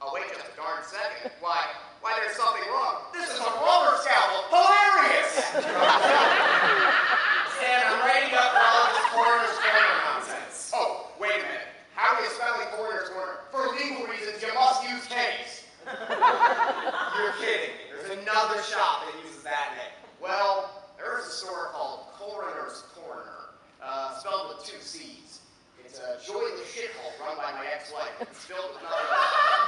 I'll wait just a darn second. Why, why there's something wrong. This is a rubber scalpel. Hilarious! Stan, I'm writing up all this coroner's corner nonsense. Oh, wait a minute. How do you spelling coroner's corner? For legal reasons, you must use K's. You're kidding. There's another shop that uses that name. Well, there's a store called Coroner's Corner, uh, spelled with two C's run by my ex-wife. It's filled with nothing